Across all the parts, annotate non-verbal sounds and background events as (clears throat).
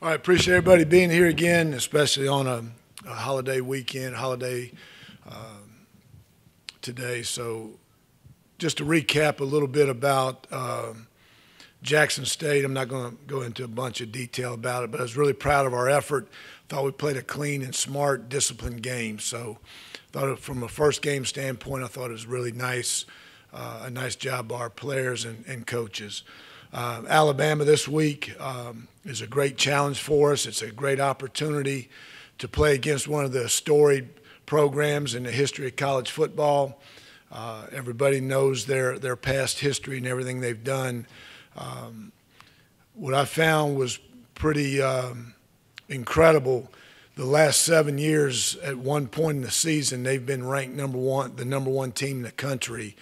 All right, appreciate everybody being here again, especially on a, a holiday weekend, holiday uh, today. So, just to recap a little bit about uh, Jackson State, I'm not going to go into a bunch of detail about it, but I was really proud of our effort. Thought we played a clean and smart, disciplined game. So, thought from a first game standpoint, I thought it was really nice, uh, a nice job by our players and, and coaches. Uh, Alabama this week um, is a great challenge for us. It's a great opportunity to play against one of the storied programs in the history of college football. Uh, everybody knows their, their past history and everything they've done. Um, what I found was pretty um, incredible. The last seven years, at one point in the season, they've been ranked number one, the number one team in the country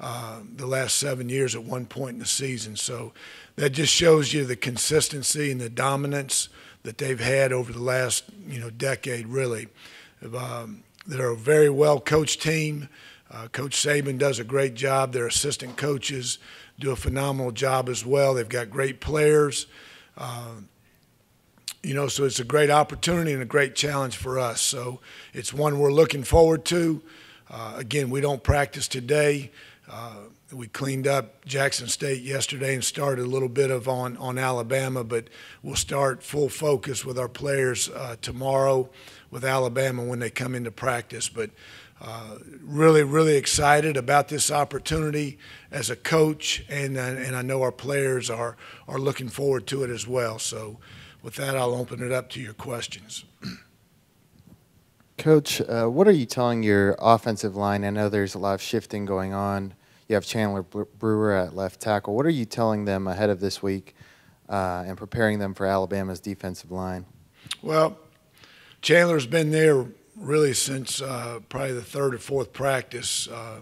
uh, the last seven years at one point in the season. So that just shows you the consistency and the dominance that they've had over the last you know decade. Really, um, they're a very well coached team. Uh, Coach Saban does a great job. Their assistant coaches do a phenomenal job as well. They've got great players. Uh, you know, so it's a great opportunity and a great challenge for us. So it's one we're looking forward to. Uh, again, we don't practice today. Uh, we cleaned up Jackson State yesterday and started a little bit of on, on Alabama, but we'll start full focus with our players uh, tomorrow with Alabama when they come into practice. But uh, really, really excited about this opportunity as a coach, and, uh, and I know our players are, are looking forward to it as well. So, with that, I'll open it up to your questions. (clears throat) Coach, uh, what are you telling your offensive line? I know there's a lot of shifting going on you have Chandler Brewer at left tackle. What are you telling them ahead of this week uh, and preparing them for Alabama's defensive line? Well, Chandler's been there really since uh, probably the third or fourth practice uh,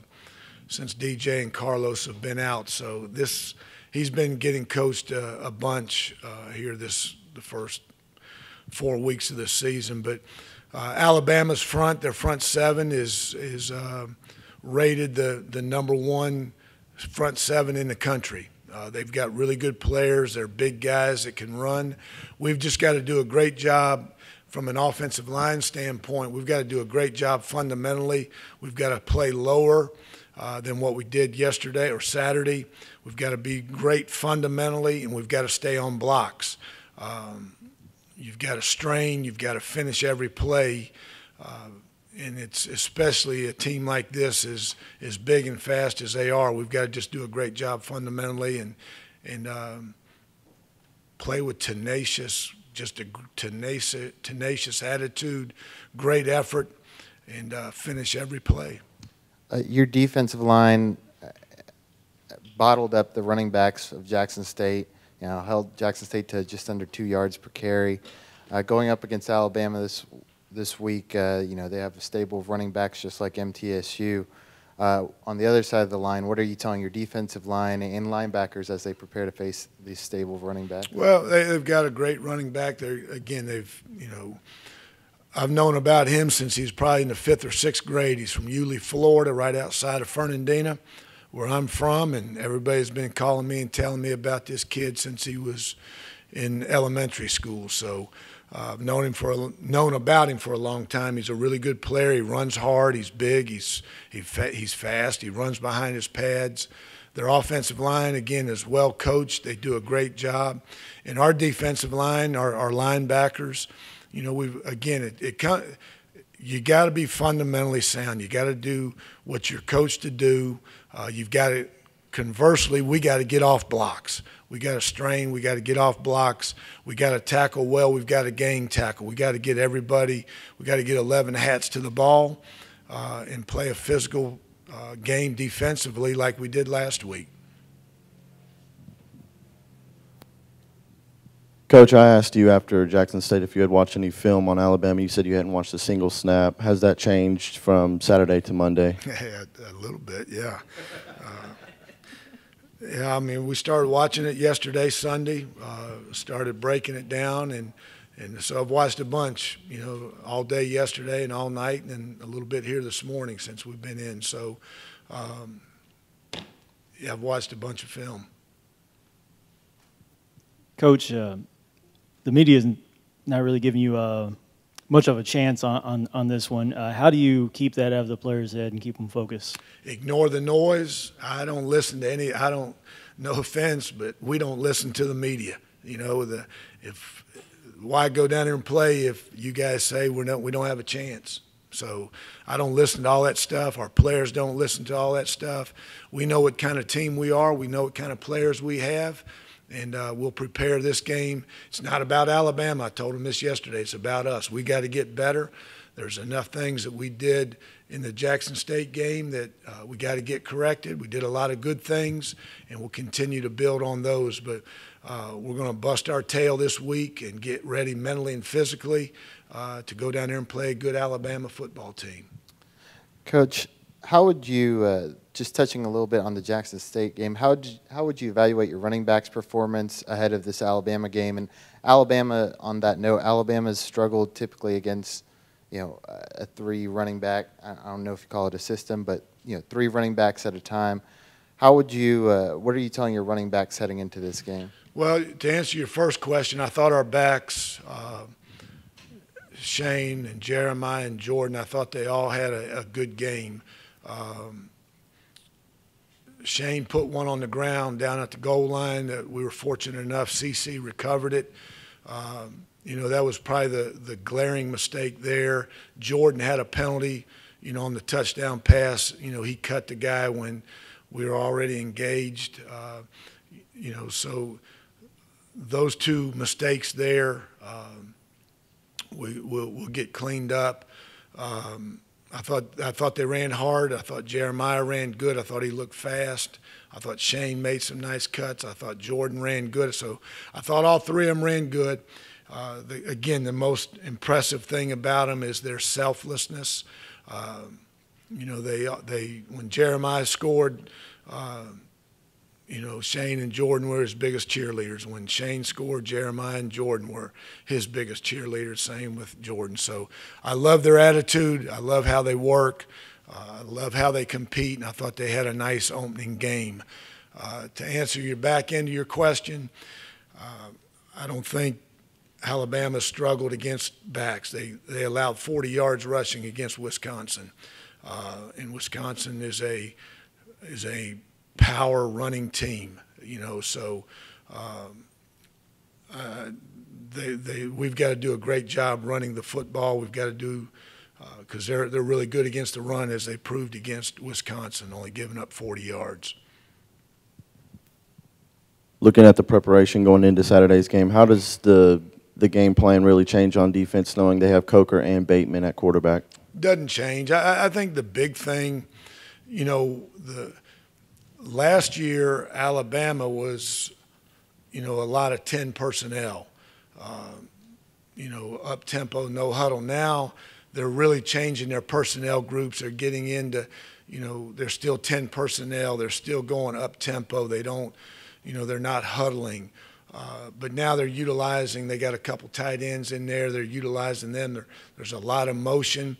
since DJ and Carlos have been out. So this he's been getting coached uh, a bunch uh, here this the first four weeks of the season. But uh, Alabama's front, their front seven is is rated the, the number one front seven in the country. Uh, they've got really good players. They're big guys that can run. We've just got to do a great job from an offensive line standpoint. We've got to do a great job fundamentally. We've got to play lower uh, than what we did yesterday or Saturday. We've got to be great fundamentally, and we've got to stay on blocks. Um, you've got to strain. You've got to finish every play. Uh, and it's especially a team like this is as big and fast as they are. We've got to just do a great job fundamentally and and um, play with tenacious, just a tenacious, tenacious attitude, great effort, and uh, finish every play. Uh, your defensive line uh, bottled up the running backs of Jackson State. You know, held Jackson State to just under two yards per carry. Uh, going up against Alabama this this week. Uh, you know, they have a stable of running backs just like MTSU. Uh, on the other side of the line, what are you telling your defensive line and linebackers as they prepare to face these stable of running backs? Well, they, have got a great running back. They again, they've you know, I've known about him since he's probably in the fifth or sixth grade. He's from Yulee, Florida, right outside of Fernandina, where I'm from, and everybody's been calling me and telling me about this kid since he was in elementary school. So uh, I've known him for a, known about him for a long time. He's a really good player. He runs hard. He's big. He's he fa- he's fast. He runs behind his pads. Their offensive line again is well coached. They do a great job. And our defensive line, our, our linebackers, you know, we've again it, it you got to be fundamentally sound. You got to do what you're coached to do. Uh, you've got to conversely, we got to get off blocks. We got to strain. We got to get off blocks. We got to tackle well. We've got to gang tackle. We got to get everybody. We got to get 11 hats to the ball uh, and play a physical uh, game defensively like we did last week. Coach, I asked you after Jackson State if you had watched any film on Alabama. You said you hadn't watched a single snap. Has that changed from Saturday to Monday? (laughs) Yeah, a little bit, yeah. Yeah, I mean, we started watching it yesterday, Sunday. Uh, started breaking it down, and and so I've watched a bunch, you know, all day yesterday and all night, and a little bit here this morning since we've been in. So, um, yeah, I've watched a bunch of film. Coach, uh, the media is not really giving you uh, much of a chance on, on, on this one. Uh, how do you keep that out of the players' head and keep them focused? Ignore the noise. I don't listen to any. I don't. No offense, but we don't listen to the media. You know, the if why go down there and play if you guys say we're not we don't have a chance. So I don't listen to all that stuff. Our players don't listen to all that stuff. We know what kind of team we are. We know what kind of players we have, and uh, we'll prepare this game. It's not about Alabama. I told them this yesterday. It's about us. We got to get better. There's enough things that we did in the Jackson State game that uh, we got to get corrected. We did a lot of good things, and we'll continue to build on those. But uh, we're going to bust our tail this week and get ready mentally and physically uh, to go down there and play a good Alabama football team. Coach, how would you, uh, just touching a little bit on the Jackson State game, how how would you evaluate your running backs' performance ahead of this Alabama game? And Alabama, on that note, Alabama's struggled typically against, you know, a three running back. I I don't know if you call it a system, but you know, three running backs at a time. How would you? Uh, what are you telling your running backs heading into this game? Well, to answer your first question, I thought our backs, uh, Shane and Jeremiah and Jordan, I thought they all had a, a good game. Um, Shane put one on the ground down at the goal line that we were fortunate enough CC recovered it. Um, you know that was probably the the glaring mistake there. Jordan had a penalty, you know, on the touchdown pass. You know he cut the guy when we were already engaged. Uh, you know so those two mistakes there, um, we will we'll get cleaned up. Um, I thought I thought they ran hard. I thought Jeremiah ran good. I thought he looked fast. I thought Shane made some nice cuts. I thought Jordan ran good. So I thought all three of them ran good. Uh, the, again, the most impressive thing about them is their selflessness. Uh, you know, they they when Jeremiah scored. Uh, you know, Shane and Jordan were his biggest cheerleaders. When Shane scored, Jeremiah and Jordan were his biggest cheerleaders. Same with Jordan. So I love their attitude. I love how they work. Uh, I love how they compete. And I thought they had a nice opening game. Uh, to answer your back end of your question, uh, I don't think Alabama struggled against backs. They they allowed 40 yards rushing against Wisconsin, uh, and Wisconsin is a is a power running team, you know. So um, uh, they, they, we've got to do a great job running the football. We've got to do because uh, they're they're really good against the run, as they proved against Wisconsin, only giving up 40 yards. Looking at the preparation going into Saturday's game, how does the the game plan really change on defense, knowing they have Coker and Bateman at quarterback? Doesn't change. I, I think the big thing, you know, the last year Alabama was, you know, a lot of 10 personnel, uh, you know, up tempo, no huddle. Now they're really changing their personnel groups. They're getting into, you know, they're still 10 personnel. They're still going up tempo. They don't, you know, they're not huddling. Uh, but now they're utilizing, they got a couple tight ends in there. They're utilizing them. There, there's a lot of motion.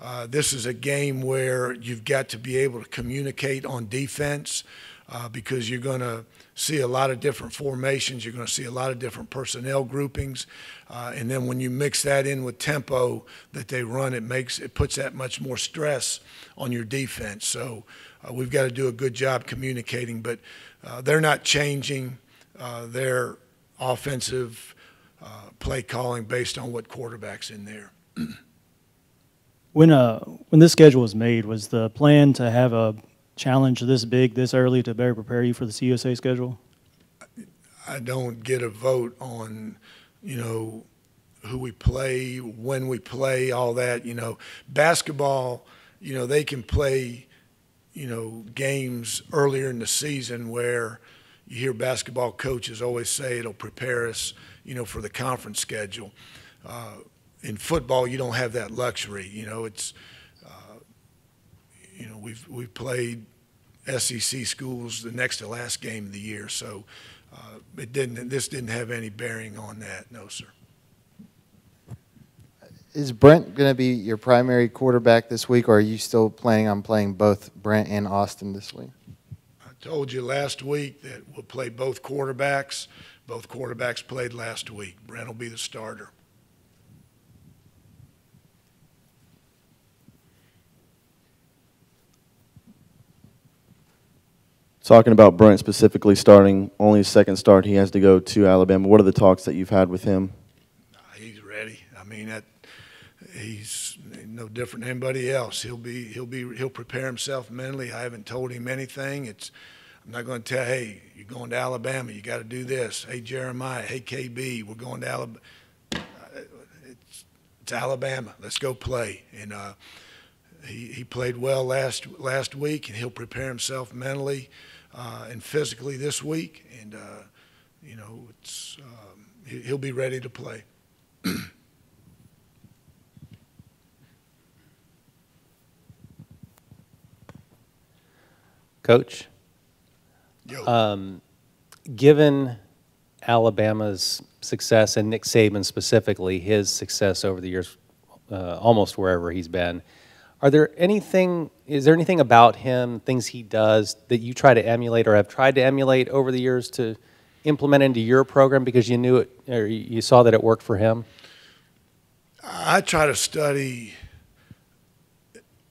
Uh, this is a game where you've got to be able to communicate on defense uh, because you're going to see a lot of different formations. You're going to see a lot of different personnel groupings, uh, and then when you mix that in with tempo that they run, it makes it puts that much more stress on your defense. So uh, we've got to do a good job communicating, but uh, they're not changing their offensive play calling based on what quarterback's in there. (clears throat) When uh when this schedule was made, was the plan to have a challenge this big this early to better prepare you for the CUSA schedule? I don't get a vote on, you know, who we play, when we play, all that. You know, basketball, you know, they can play, you know, games earlier in the season where you hear basketball coaches always say it'll prepare us, you know, for the conference schedule. Uh, in football, you don't have that luxury. You know, it's uh, you know we've we've played SEC schools the next to last game of the year, so uh, it didn't. This didn't have any bearing on that. No, sir. Is Brent going to be your primary quarterback this week, or are you still planning on playing both Brent and Austin this week? I told you last week that we'll play both quarterbacks. Both quarterbacks played last week. Brent will be the starter. Talking about Brent specifically starting, only his second start, he has to go to Alabama. What are the talks that you've had with him? He's ready. I mean, that, he's no different than anybody else. He'll be, he'll be, he'll prepare himself mentally. I haven't told him anything. It's, I'm not going to tell, hey, you're going to Alabama. You got to do this. Hey, Jeremiah. Hey, KB. We're going to Alabama. It's, it's Alabama. Let's go play. And uh, he, he played well last last week, and he'll prepare himself mentally uh, and physically this week. And uh, you know, it's um, he- he'll be ready to play. (clears throat) Coach, um, given Alabama's success and Nick Saban specifically, his success over the years, uh, almost wherever he's been, are there anything? Is there anything about him, things he does that you try to emulate or have tried to emulate over the years to implement into your program because you knew it or you saw that it worked for him? I try to study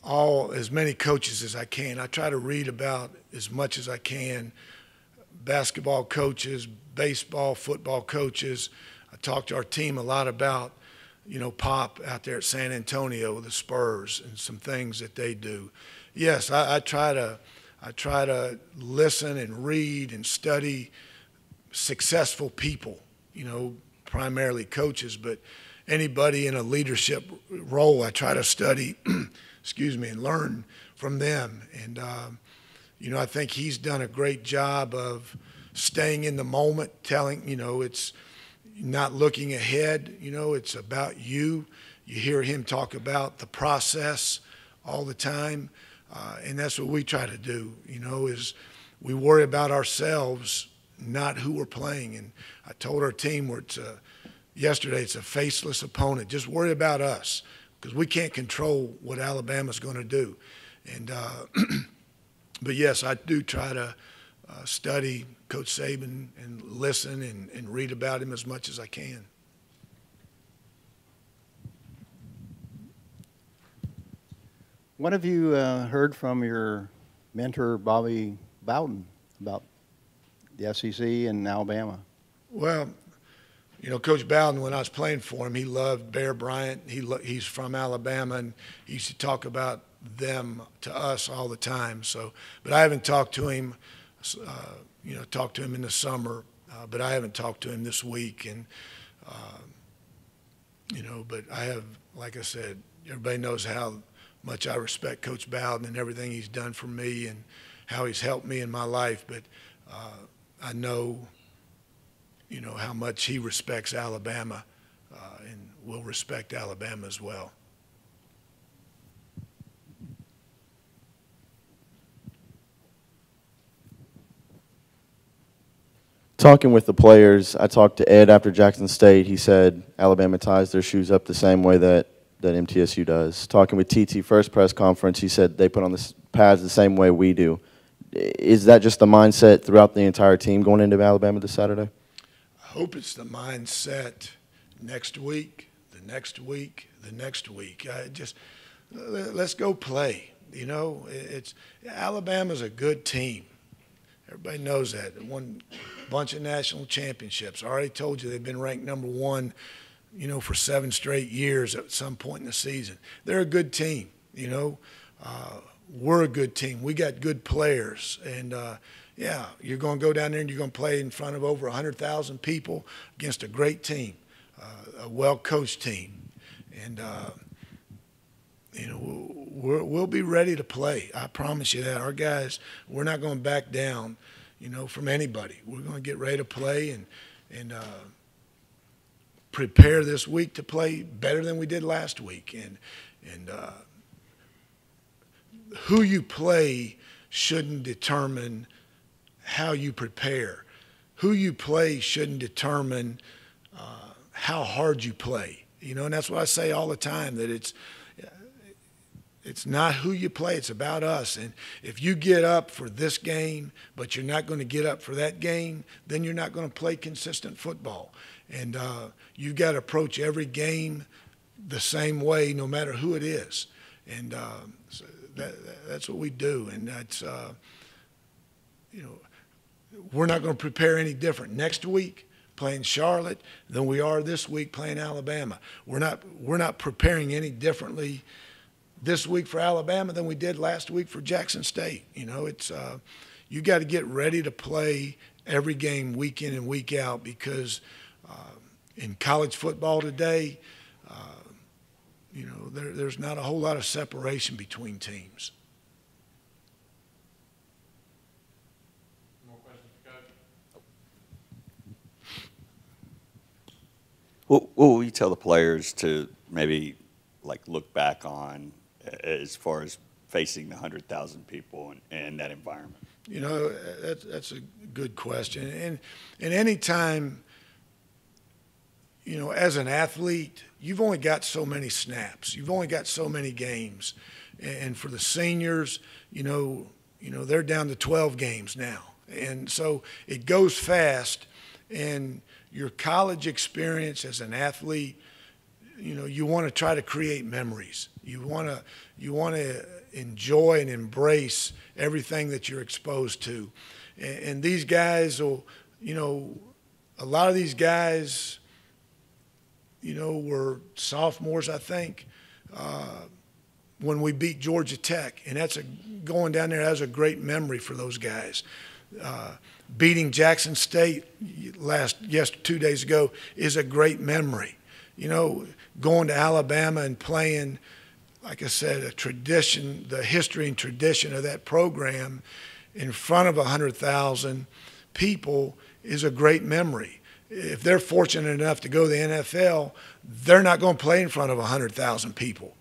all as many coaches as I can. I try to read about as much as I can basketball coaches, baseball, football coaches. I talk to our team a lot about, you know, Pop out there at San Antonio, with the Spurs, and some things that they do. Yes, I, I try to, I try to listen and read and study successful people. You know, primarily coaches, but anybody in a leadership role, I try to study, (clears throat) excuse me, and learn from them. And, um, you know, I think he's done a great job of staying in the moment, telling, you know, it's not looking ahead, you know, it's about you. You hear him talk about the process all the time. Uh, and that's what we try to do, you know, is we worry about ourselves, not who we're playing. And I told our team where it's a, yesterday it's a faceless opponent. Just worry about us because we can't control what Alabama's going to do. And uh, (clears throat) but yes, I do try to uh, study Coach Saban and listen and, and read about him as much as I can. What have you uh, heard from your mentor, Bobby Bowden, about the SEC and Alabama? Well, you know, Coach Bowden, when I was playing for him, he loved Bear Bryant. He lo- he's from Alabama, and he used to talk about them to us all the time. So, but I haven't talked to him. Uh, you know, talked to him in the summer, uh, but I haven't talked to him this week. And uh, you know, but I have, like I said, everybody knows how much I respect Coach Bowden and everything he's done for me and how he's helped me in my life. But uh, I know you know, how much he respects Alabama uh, and will respect Alabama as well. Talking with the players, I talked to Ed after Jackson State. He said Alabama ties their shoes up the same way that, that MTSU does. Talking with TT first press conference, he said they put on the pads the same way we do. Is that just the mindset throughout the entire team going into Alabama this Saturday? I hope it's the mindset next week, the next week, the next week. I just let- let's go play. You know, it's Alabama's a good team. Everybody knows that. They won a bunch of national championships. I already told you they've been ranked number one, you know, for seven straight years at some point in the season. They're a good team. You know, uh, we're a good team. We got good players, and uh, yeah, you're going to go down there and you're going to play in front of over 100,000 people against a great team, uh, a well-coached team, and uh, you know we'll, we'll be ready to play. I promise you that. Our guys, we're not going back down, you know, from anybody. We're going to get ready to play and and uh, prepare this week to play better than we did last week, and and. Uh, who you play shouldn't determine how you prepare. Who you play shouldn't determine uh, how hard you play. You know, and that's what I say all the time that it's it's not who you play, it's about us. And if you get up for this game, but you're not going to get up for that game, then you're not going to play consistent football. And uh, you've got to approach every game the same way, no matter who it is. And uh, so that, that- that's what we do. And that's, uh, you know, we're not going to prepare any different next week playing Charlotte than we are this week playing Alabama. We're not we're not preparing any differently this week for Alabama than we did last week for Jackson State. You know, it's uh, you got to get ready to play every game week in and week out because uh, in college football today, uh, you know, there, there's not a whole lot of separation between teams. What, what will you tell the players to maybe like look back on a- as far as facing the hundred thousand people in, in that environment? You know, that's, that's a good question. And, and any time, you know, as an athlete, you've only got so many snaps. You've only got so many games. And for the seniors, you know, you know, they're down to 12 games now. And so it goes fast. And your college experience as an athlete, you know, you want to try to create memories. You want to, you want to enjoy and embrace everything that you're exposed to. And, and these guys will, you know, a lot of these guys, you know, were sophomores, I think, uh, when we beat Georgia Tech, and that's a going down there. That's a great memory for those guys. Uh, beating Jackson State last yes two days ago is a great memory. You know, going to Alabama and playing like I said, a tradition, the history and tradition of that program in front of 100,000 people is a great memory. If they're fortunate enough to go to the NFL, they're not going to play in front of 100,000 people.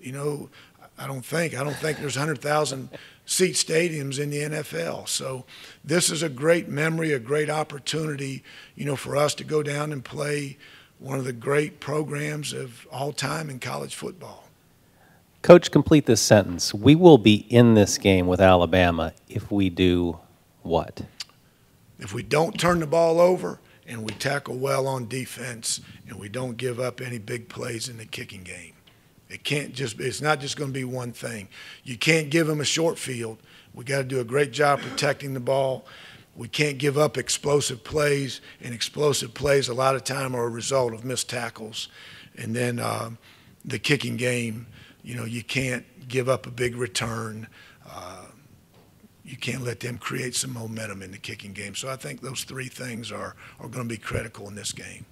You know, I don't think. I don't think there's 100,000 seat stadiums in the NFL. So this is a great memory, a great opportunity, you know, for us to go down and play one of the great programs of all time in college football. Coach, complete this sentence. We will be in this game with Alabama if we do what? If we don't turn the ball over and we tackle well on defense and we don't give up any big plays in the kicking game. It can't just it's not just going to be one thing. You can't give them a short field. We got to do a great job protecting the ball. We can't give up explosive plays, and explosive plays a lot of time are a result of missed tackles. And then uh, the kicking game, you know, you can't give up a big return. Uh, you can't let them create some momentum in the kicking game. So I think those three things are, are going to be critical in this game.